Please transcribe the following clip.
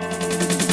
Música